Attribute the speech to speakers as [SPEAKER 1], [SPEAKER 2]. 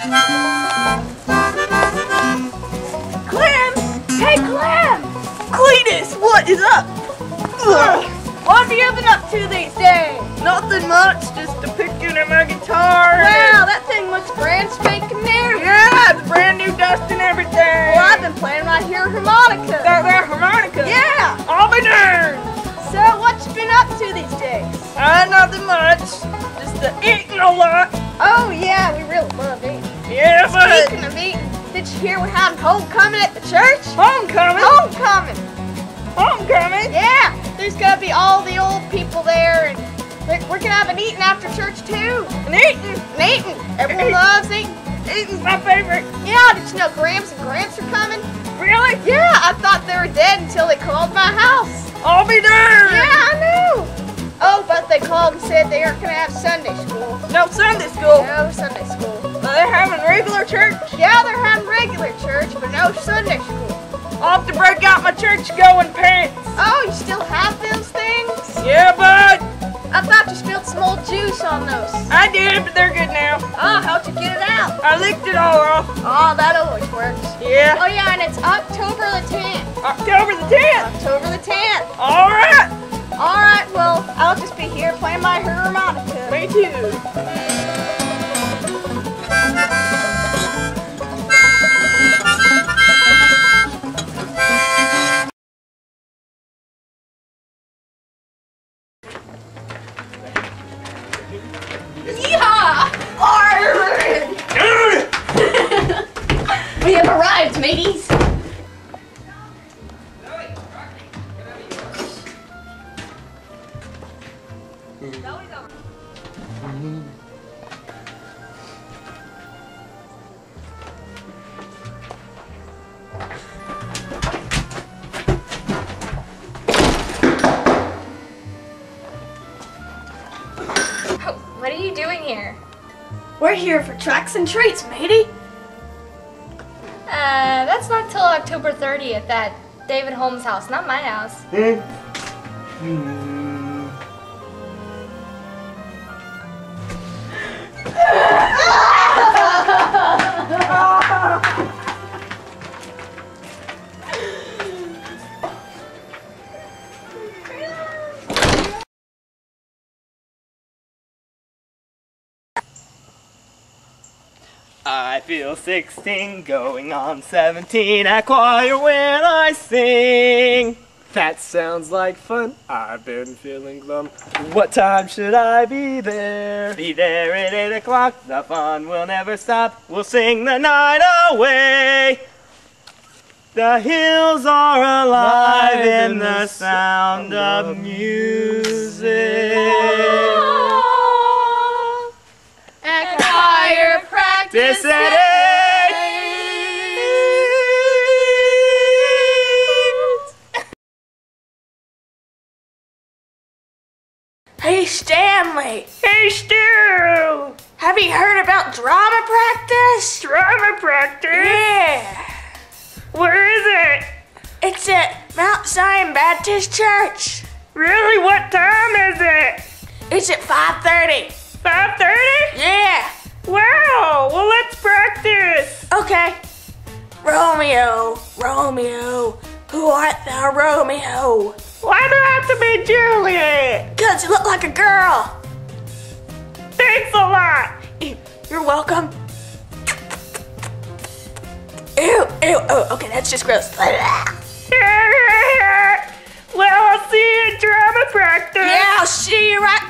[SPEAKER 1] Clem! Hey Clem!
[SPEAKER 2] Cletus, what is up?
[SPEAKER 1] What have you been up to these days?
[SPEAKER 2] Nothing much, just a picking of my guitar.
[SPEAKER 1] Wow, that thing looks brand spanking new.
[SPEAKER 2] Yeah, it's brand new dust and everything.
[SPEAKER 1] Well, I've been playing right here harmonica.
[SPEAKER 2] That there harmonica.
[SPEAKER 1] Yeah.
[SPEAKER 2] I'll be darned.
[SPEAKER 1] So what you been up to these days?
[SPEAKER 2] Uh, nothing much. Just the eating a lot.
[SPEAKER 1] Oh yeah, we really love eating.
[SPEAKER 2] Yeah, but
[SPEAKER 1] Speaking of eating, did you hear we're having homecoming at the church?
[SPEAKER 2] homecoming.
[SPEAKER 1] Homecoming.
[SPEAKER 2] Homecoming.
[SPEAKER 1] Yeah. There's gonna be all the old people there, and we're, we're gonna have an eating after church too.
[SPEAKER 2] And eating.
[SPEAKER 1] An eating. Everyone loves eating.
[SPEAKER 2] Eating's my favorite.
[SPEAKER 1] Yeah. Did you know Gramps and Gramps are coming?
[SPEAKER 2] Really?
[SPEAKER 1] Yeah. I thought they were dead until they called my house.
[SPEAKER 2] I'll be darned.
[SPEAKER 1] Yeah, I knew. Oh, but they called and said they aren't gonna have Sunday school.
[SPEAKER 2] No Sunday school.
[SPEAKER 1] No Sunday school.
[SPEAKER 2] Are they having regular church?
[SPEAKER 1] Yeah, they're having regular church, but no Sunday school.
[SPEAKER 2] I'll have to break out my church going pants.
[SPEAKER 1] Oh, you still have those things?
[SPEAKER 2] Yeah, bud.
[SPEAKER 1] I thought you spilled some old juice on those.
[SPEAKER 2] I did, but they're good now.
[SPEAKER 1] Oh, how'd you get it out?
[SPEAKER 2] I licked it all off.
[SPEAKER 1] Oh, that always works.
[SPEAKER 2] Yeah.
[SPEAKER 1] Oh yeah, and it's October the 10th.
[SPEAKER 2] October the 10th.
[SPEAKER 1] October the 10th.
[SPEAKER 2] All right.
[SPEAKER 1] All right, well, I'll just be here playing my harmonica.
[SPEAKER 2] Me too.
[SPEAKER 3] What are you doing here?
[SPEAKER 1] We're here for tracks and treats, matey.
[SPEAKER 3] Uh, that's not till October 30th at David Holmes' house, not my house.
[SPEAKER 2] I feel 16 going on 17 at choir when I sing.
[SPEAKER 4] That sounds like fun. I've been feeling glum. What time should I be there?
[SPEAKER 2] Be there at 8 o'clock, the fun will never stop. We'll sing the night away. The hills are alive in the sound of music.
[SPEAKER 1] Choir practice.
[SPEAKER 2] This at eight.
[SPEAKER 1] Hey, Stanley.
[SPEAKER 2] Hey, Stu!
[SPEAKER 1] Have you heard about drama practice?
[SPEAKER 2] Drama practice?
[SPEAKER 1] Yeah.
[SPEAKER 2] Where is it?
[SPEAKER 1] It's at Mount Zion Baptist Church.
[SPEAKER 2] Really? What time is it?
[SPEAKER 1] It's at 5.30.
[SPEAKER 2] 5.30?
[SPEAKER 1] Romeo, Romeo, who art thou, Romeo?
[SPEAKER 2] Why do I have to be Juliet?
[SPEAKER 1] Cause you look like a girl.
[SPEAKER 2] Thanks a lot!
[SPEAKER 1] You're welcome. Ew, ew, oh, okay, that's just gross.
[SPEAKER 2] well, I'll see you in drama practice.
[SPEAKER 1] Yeah, I'll see you right